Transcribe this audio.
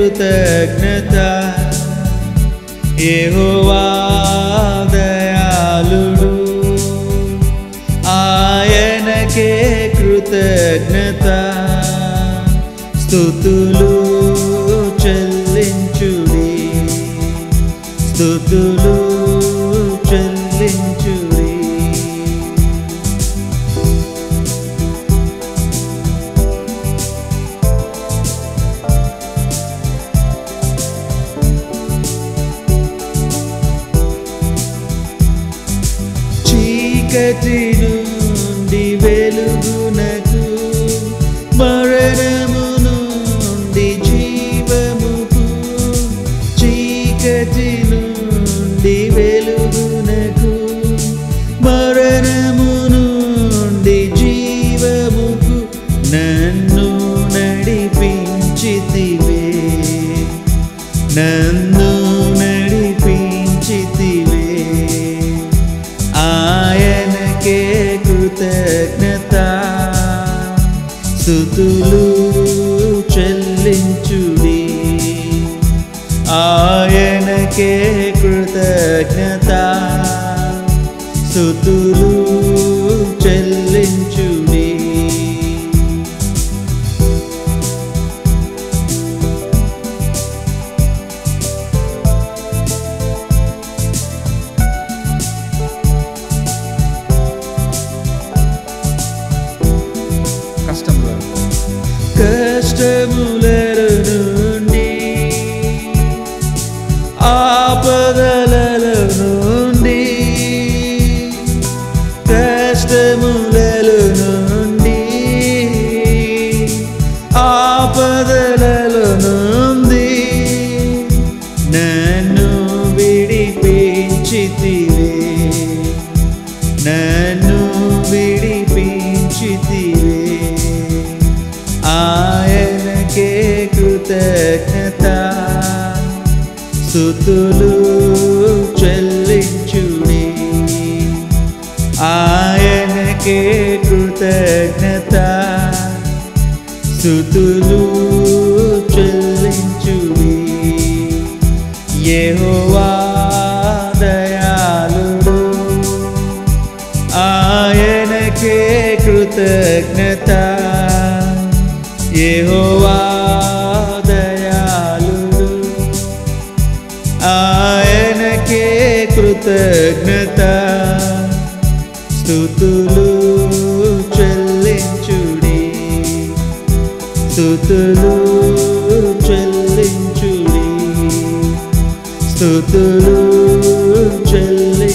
కృతజ్ఞత ఏహోవా దయాళుడు. ఆయనకే కృతజ్ఞత స్థుతులు చెల్లించుడి. స్థుతులు చెల్లించుడి. చీకటి నుండి వెలుగునకు మరణము నుండి జీవముకు చీకటి నుండి వెలుగునకు మరణము నుండి జీవముకు నన్ను నడిపించితివే. నన్ను స్థుతులు చెల్లించుడి ఆయనకే కృతజ్ఞత స్థుతులు చెల్లించుడి నన్ను విడిపించితివే నన్ను విడిపించితివే ఆయనకే కృతజ్ఞత స్థుతులు చెల్లించుడి ఆయనకే కృతజ్ఞత స్థుతులు కృతజ్ఞత యెహోవా దయాళుడు ఆయనకే కృతజ్ఞత స్థుతులు చెల్లించుడి స్థుతులు చెల్లించుడి స్థుతులు చెల్లి